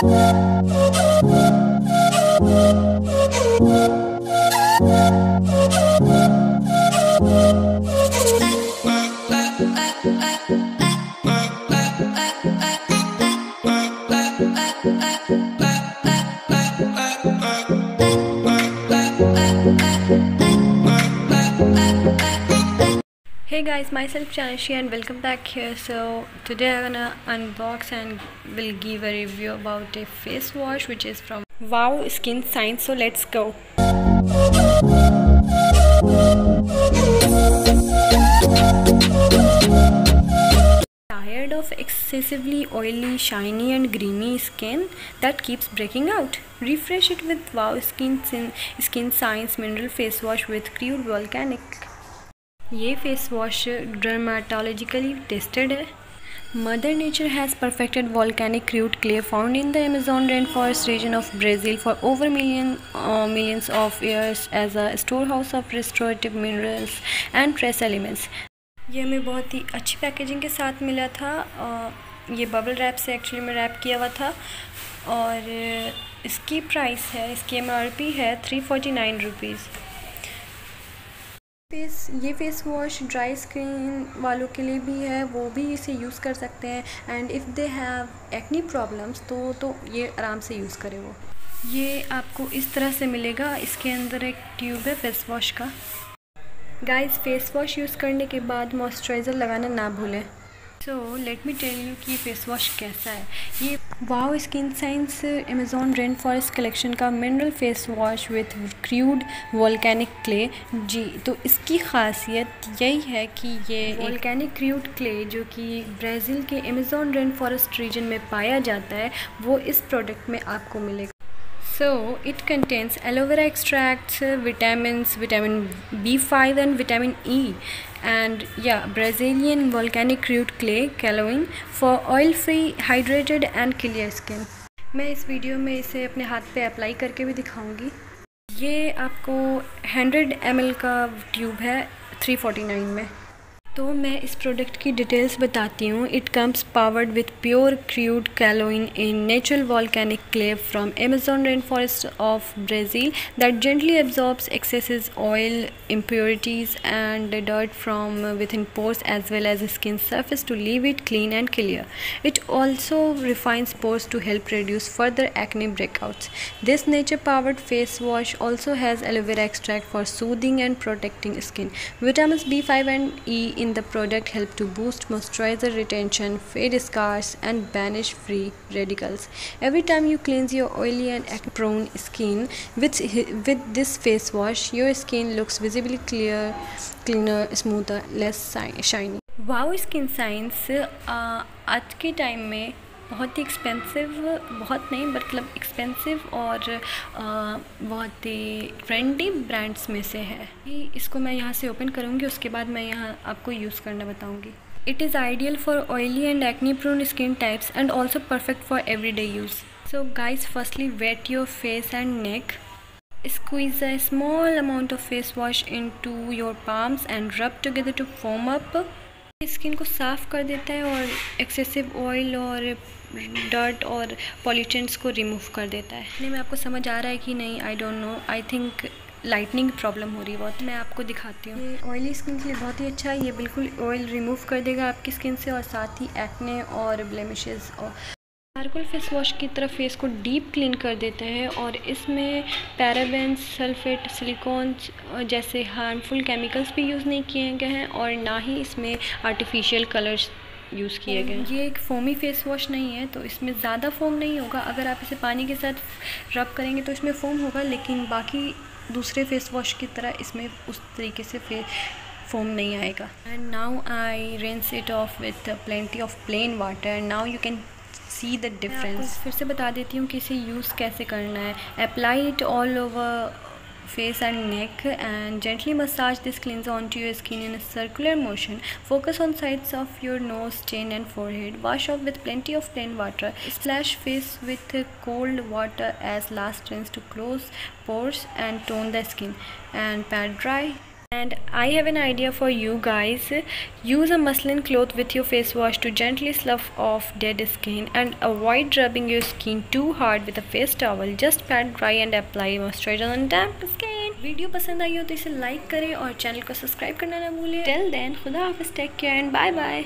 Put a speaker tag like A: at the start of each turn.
A: Thank hey guys myself Janashi and welcome back here. So today I'm gonna unbox and will give a review about a face wash which is from Wow Skin Science so let's go. Tired of excessively oily shiny and greeny skin that keeps breaking out? Refresh it with Wow Skin Skin Science mineral face wash with crude volcanic ये face wash dermatologically tested है। Mother nature has perfected volcanic crude clay found in the Amazon rain forest region of Brazil for over million millions of years as a storehouse of restorative minerals and trace elements ये हमें बहुत ही अच्छी packaging के साथ मिला था। ये bubble wrap से एक्चुअली में रैप किया हुआ था। और इसकी प्राइस है, इसकी एमआरपी है three forty nine rupees face, ये फेस वॉश ड्राई स्किन वालों के लिए भी है, वो भी इसे यूज़ कर सकते हैं। And if they have acne problems तो तो ये आराम से यूज़ करें वो। ये आपको इस तरह से मिलेगा, इसके अंदर एक ट्यूब है फेस वॉश का। गाइस फेस वॉश यूज़ करने के बाद मॉइस्चराइज़र लगाना ना भूलें। So let me tell you कि फेस वॉश कैसा है। ये wow skin science Amazon rain forest collection का mineral face wash with crude volcanic clay जी तो इसकी खासियत यही है कि ये वॉल्केनिक क्रूड क्ले जो कि ब्राज़ील के अमेजोन रेन फॉरेस्ट रीजन में पाया जाता है वो इस प्रोडक्ट में आपको मिलेगा। So it contains aloe vera extracts, vitamins, vitamin B5 and vitamin E and yeah Brazilian volcanic crude clay calloing for oil free hydrated and clear skin मैं इस वीडियो में इसे अपने हाथ पे अप्लाई करके भी दिखाऊँगी ये आपको 100 ml का ट्यूब है 349 में तो मैं इस प्रोडक्ट की डिटेल्स बताती हूँ it comes powered with pure crude kaolin in natural volcanic clay from Amazon rain forest of Brazil that gently absorbs excess oil impurities and dirt from within pores as well as skin surface to leave it clean and clear. It also refines pores to help reduce further acne breakouts. This nature powered face wash also has aloe vera extract for soothing and protecting skin. Vitamins B5 and E in in the product help to boost moisturizer retention, fade scars and banish free radicals. Every time you cleanse your oily and acne prone skin with, with this face wash, your skin looks visibly clear, cleaner, smoother, less shiny. Wow Skin Science आज के time में बहुत ही expensive बहुत नहीं मतलब expensive और बहुत ही ट्रेंडी ब्रांड्स में से है। इसको मैं यहाँ से ओपन करूँगी, उसके बाद मैं यहाँ आपको यूज़ करना बताऊँगी। It is ideal for oily and acne prone skin types and also perfect for every day use so guys firstly wet your face and neck squeeze a small amount of face wash into your palms and rub together to foam up. Skin को साफ़ कर देता है और excessive oil और dirt और pollutants को remove कर देता है। नहीं मैं आपको समझ आ रहा है कि नहीं I don't know I think lightning problem हो रही है बहुत। मैं आपको दिखाती हूँ। ये ऑयली स्किन के लिए बहुत ही अच्छा है। ये बिल्कुल ऑयल रिमूव कर देगा आपकी स्किन से और साथ ही एक्ने और ब्लेमिशेस और चारकोल फेस वॉश की तरफ़ फेस को डीप क्लीन कर देते हैं और इसमें पैराबेंस सल्फेट सिलिकॉन जैसे हार्मफुल केमिकल्स भी यूज़ नहीं किए गए हैं और ना ही इसमें आर्टिफिशियल कलर्स यूज़ किए गए ये एक फोमी फेस वॉश नहीं है तो इसमें ज़्यादा फोम नहीं होगा। अगर आप इसे पानी के साथ रब करेंगे तो इसमें फोम होगा, लेकिन बाकी दूसरे फेस वॉश की तरह इसमें उस तरीके से फे फोम नहीं आएगा। And now I rinse it off with plenty of plain water now you can see the difference फिर से बता देती हूँ कि इसे यूज़ कैसे करना है. Apply it all over face and neck and gently massage this clean on to your skin in a circular motion focus on sides of your nose chin and forehead wash off with plenty of plain water slash face with cold water as last rinse to close pores and tone the skin and pat dry And I have an idea for you guys. Use a muslin cloth with your face wash to gently slough off dead skin and avoid rubbing your skin too hard with a face towel. Just pat dry and apply moisturizer on damp skin. Video पसंद आई हो तो इसे like करें और channel को subscribe करना ना भूलें टिल देन खुदा हाफिज़ take care and bye bye